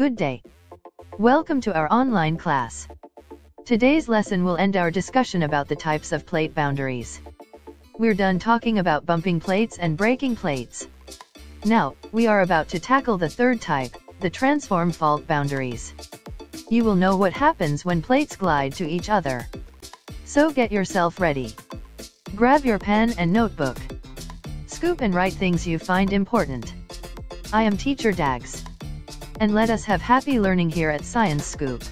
Good day. Welcome to our online class. Today's lesson will end our discussion about the types of plate boundaries. We're done talking about bumping plates and breaking plates. Now, we are about to tackle the third type, the transform fault boundaries. You will know what happens when plates glide to each other. So get yourself ready. Grab your pen and notebook. Scoop and write things you find important. I am Teacher Dagz. And let us have happy learning here at Science Scoop.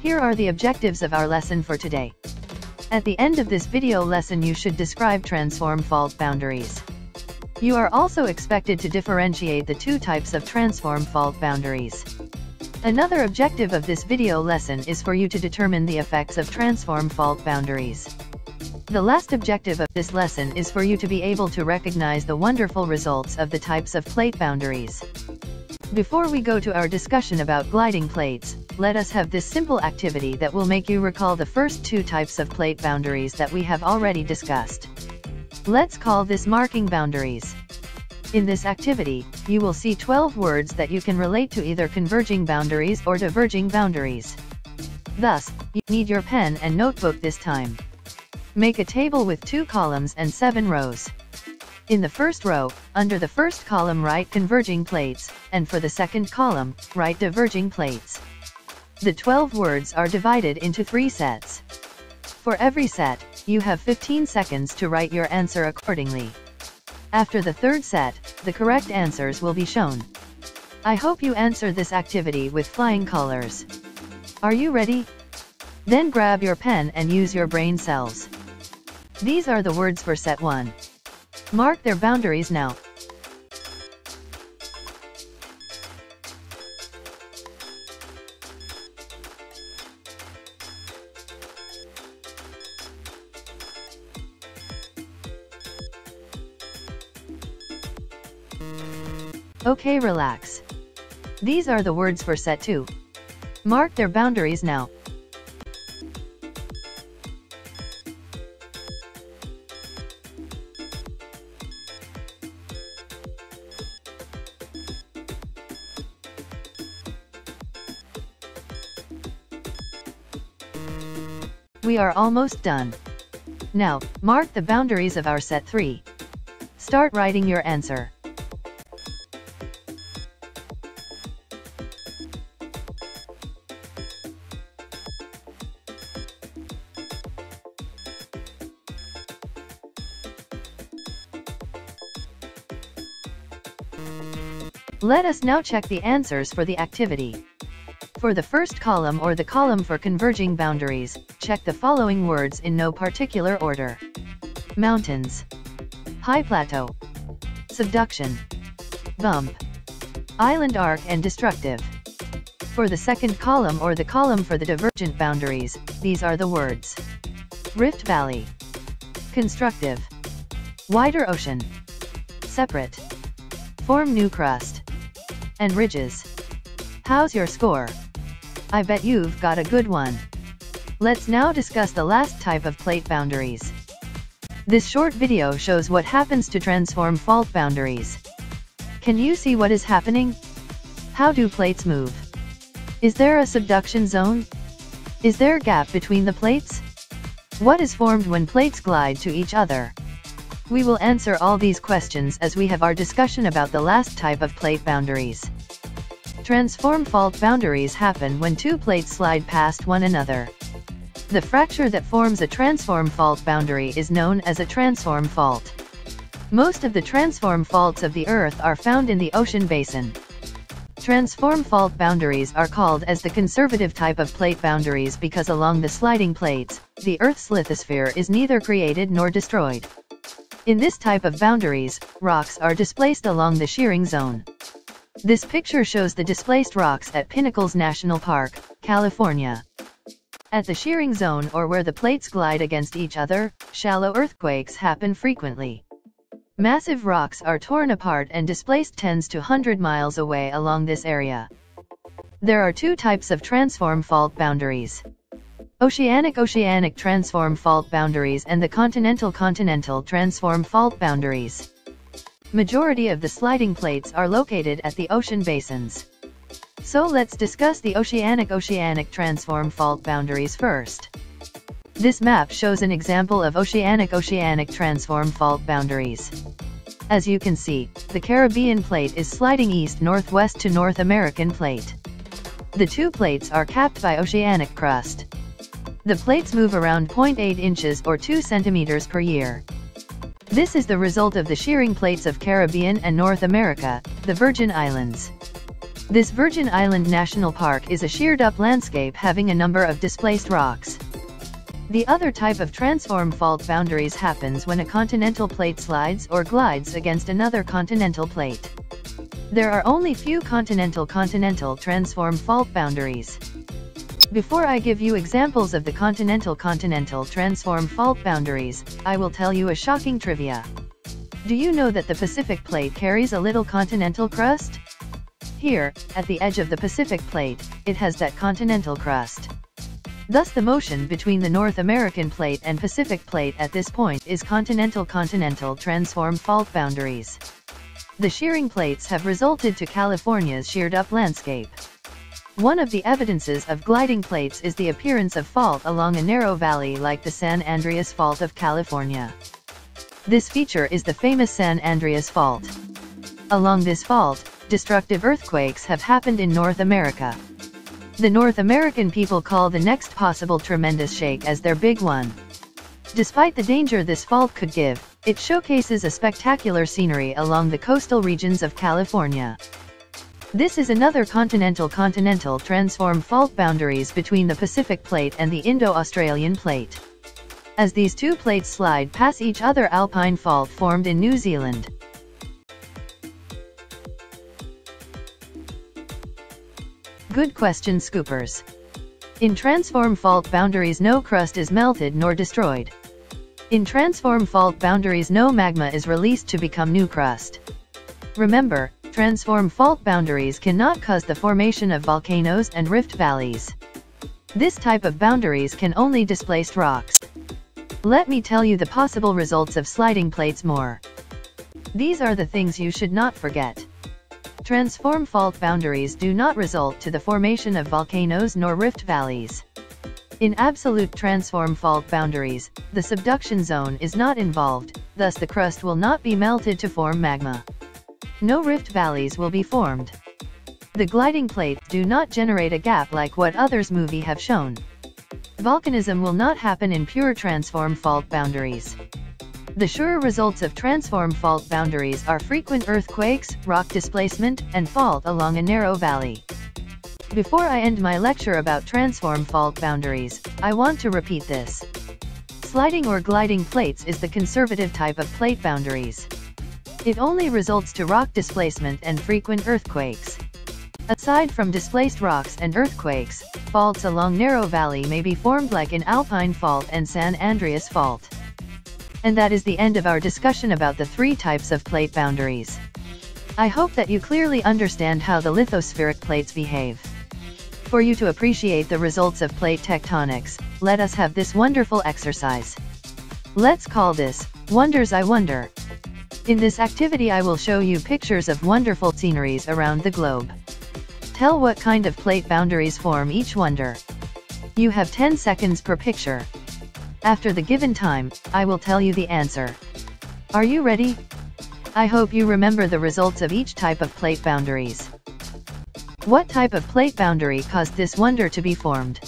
Here are the objectives of our lesson for today. At the end of this video lesson you should describe transform fault boundaries. You are also expected to differentiate the two types of transform fault boundaries. Another objective of this video lesson is for you to determine the effects of transform fault boundaries. The last objective of this lesson is for you to be able to recognize the wonderful results of the types of plate boundaries. Before we go to our discussion about gliding plates, let us have this simple activity that will make you recall the first two types of plate boundaries that we have already discussed. Let's call this marking boundaries. In this activity, you will see 12 words that you can relate to either converging boundaries or diverging boundaries. Thus, you need your pen and notebook this time. Make a table with two columns and seven rows. In the first row, under the first column write converging plates, and for the second column, write diverging plates. The 12 words are divided into three sets. For every set, you have 15 seconds to write your answer accordingly. After the third set, the correct answers will be shown. I hope you answer this activity with flying colors. Are you ready? Then grab your pen and use your brain cells. These are the words for set 1. Mark their boundaries now. Okay relax. These are the words for set 2. Mark their boundaries now. We are almost done. Now, mark the boundaries of our set 3. Start writing your answer. Let us now check the answers for the activity. For the first column or the column for converging boundaries, check the following words in no particular order. Mountains. High plateau. Subduction. Bump. Island arc and destructive. For the second column or the column for the divergent boundaries, these are the words. Rift Valley. Constructive. Wider ocean. Separate. Form new crust. And ridges. How's your score? I bet you've got a good one. Let's now discuss the last type of plate boundaries. This short video shows what happens to transform fault boundaries. Can you see what is happening? How do plates move? Is there a subduction zone? Is there a gap between the plates? What is formed when plates glide to each other? We will answer all these questions as we have our discussion about the last type of plate boundaries. Transform fault boundaries happen when two plates slide past one another. The fracture that forms a transform fault boundary is known as a transform fault. Most of the transform faults of the Earth are found in the ocean basin. Transform fault boundaries are called as the conservative type of plate boundaries because along the sliding plates, the Earth's lithosphere is neither created nor destroyed. In this type of boundaries, rocks are displaced along the shearing zone. This picture shows the displaced rocks at Pinnacles National Park, California. At the shearing zone or where the plates glide against each other, shallow earthquakes happen frequently. Massive rocks are torn apart and displaced tens to hundred miles away along this area. There are two types of transform fault boundaries. Oceanic-oceanic transform fault boundaries and the continental-continental transform fault boundaries. Majority of the sliding plates are located at the ocean basins. So let's discuss the oceanic-oceanic transform fault boundaries first. This map shows an example of oceanic-oceanic transform fault boundaries. As you can see, the Caribbean plate is sliding east-northwest to North American plate. The two plates are capped by oceanic crust. The plates move around 0.8 inches or 2 centimeters per year. This is the result of the shearing plates of Caribbean and North America, the Virgin Islands. This Virgin Island National Park is a sheared-up landscape having a number of displaced rocks. The other type of transform fault boundaries happens when a continental plate slides or glides against another continental plate. There are only few continental-continental transform fault boundaries. Before I give you examples of the continental-continental transform fault boundaries, I will tell you a shocking trivia. Do you know that the Pacific Plate carries a little continental crust? Here, at the edge of the Pacific Plate, it has that continental crust. Thus the motion between the North American Plate and Pacific Plate at this point is continental-continental transform fault boundaries. The shearing plates have resulted to California's sheared-up landscape. One of the evidences of gliding plates is the appearance of fault along a narrow valley like the San Andreas Fault of California. This feature is the famous San Andreas Fault. Along this fault, destructive earthquakes have happened in North America. The North American people call the next possible tremendous shake as their big one. Despite the danger this fault could give, it showcases a spectacular scenery along the coastal regions of California. This is another continental-continental transform fault boundaries between the Pacific Plate and the Indo-Australian Plate. As these two plates slide past each other alpine fault formed in New Zealand. Good question scoopers. In transform fault boundaries no crust is melted nor destroyed. In transform fault boundaries no magma is released to become new crust. Remember, transform fault boundaries cannot cause the formation of volcanoes and rift valleys. This type of boundaries can only displace rocks. Let me tell you the possible results of sliding plates more. These are the things you should not forget. Transform fault boundaries do not result to the formation of volcanoes nor rift valleys. In absolute transform fault boundaries, the subduction zone is not involved, thus the crust will not be melted to form magma. No rift valleys will be formed. The gliding plates do not generate a gap like what others movie have shown. Volcanism will not happen in pure transform fault boundaries. The sure results of transform fault boundaries are frequent earthquakes, rock displacement, and fault along a narrow valley. Before I end my lecture about transform fault boundaries, I want to repeat this. Sliding or gliding plates is the conservative type of plate boundaries. It only results to rock displacement and frequent earthquakes. Aside from displaced rocks and earthquakes, faults along narrow valley may be formed like an Alpine Fault and San Andreas Fault. And that is the end of our discussion about the three types of plate boundaries. I hope that you clearly understand how the lithospheric plates behave. For you to appreciate the results of plate tectonics, let us have this wonderful exercise. Let's call this, Wonders I Wonder. In this activity I will show you pictures of wonderful sceneries around the globe. Tell what kind of plate boundaries form each wonder. You have 10 seconds per picture. After the given time, I will tell you the answer. Are you ready? I hope you remember the results of each type of plate boundaries. What type of plate boundary caused this wonder to be formed?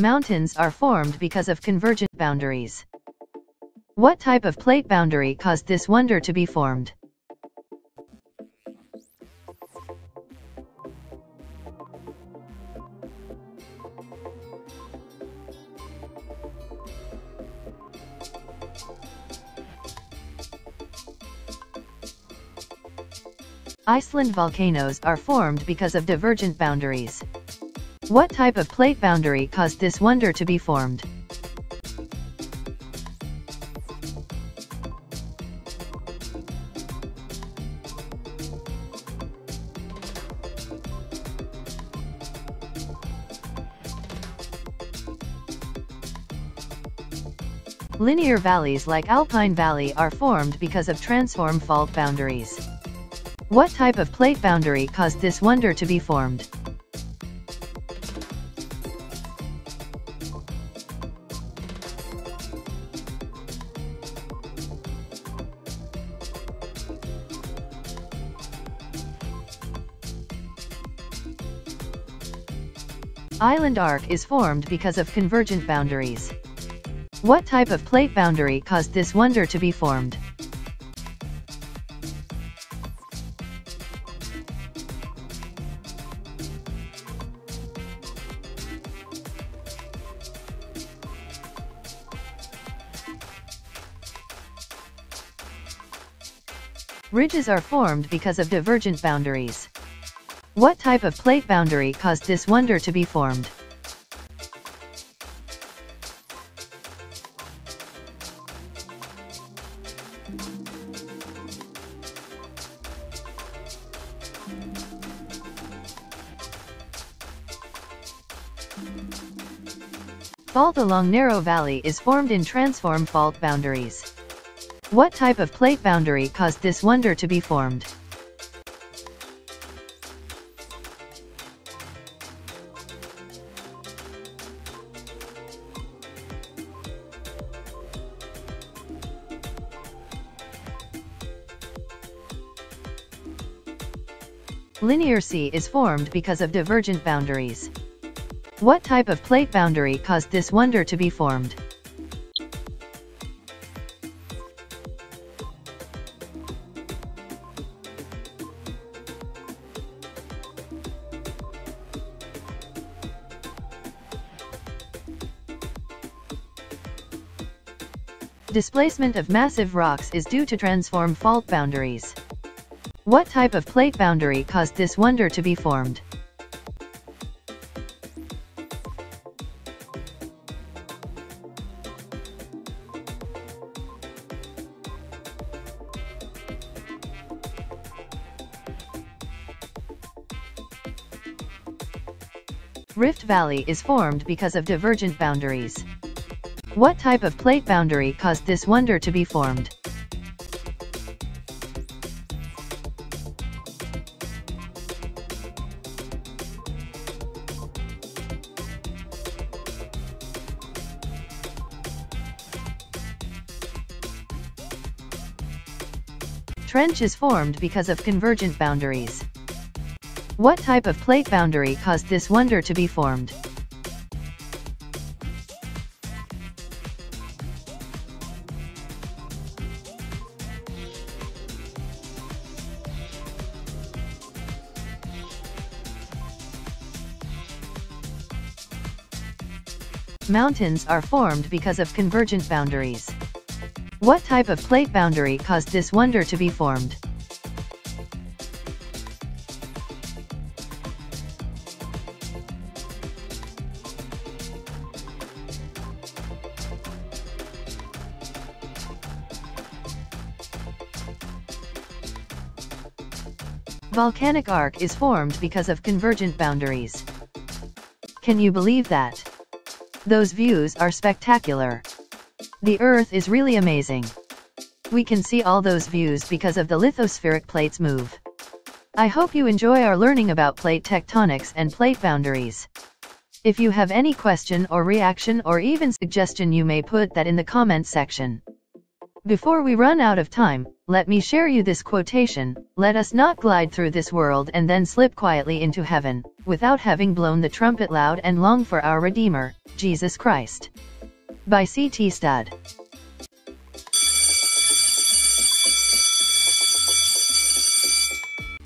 Mountains are formed because of convergent boundaries. What type of plate boundary caused this wonder to be formed? Iceland volcanoes are formed because of divergent boundaries. What type of plate boundary caused this wonder to be formed? Linear valleys like Alpine Valley are formed because of transform fault boundaries. What type of plate boundary caused this wonder to be formed? Island arc is formed because of convergent boundaries. What type of plate boundary caused this wonder to be formed? Ridges are formed because of divergent boundaries. What type of plate boundary caused this wonder to be formed? Fault along narrow valley is formed in transform fault boundaries. What type of plate boundary caused this wonder to be formed? Is formed because of divergent boundaries. What type of plate boundary caused this wonder to be formed? Displacement of massive rocks is due to transform fault boundaries. What type of plate boundary caused this wonder to be formed? Rift Valley is formed because of divergent boundaries. What type of plate boundary caused this wonder to be formed? Trench is formed because of convergent boundaries. What type of plate boundary caused this wonder to be formed? Mountains are formed because of convergent boundaries. What type of plate boundary caused this wonder to be formed? Volcanic arc is formed because of convergent boundaries. Can you believe that? Those views are spectacular. The Earth is really amazing. We can see all those views because of the lithospheric plates move. I hope you enjoy our learning about plate tectonics and plate boundaries. If you have any question or reaction or even suggestion you may put that in the comment section. Before we run out of time, let me share you this quotation, let us not glide through this world and then slip quietly into heaven, without having blown the trumpet loud and long for our Redeemer, Jesus Christ by C.T. Studd.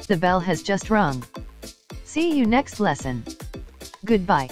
The bell has just rung. See you next lesson. Goodbye.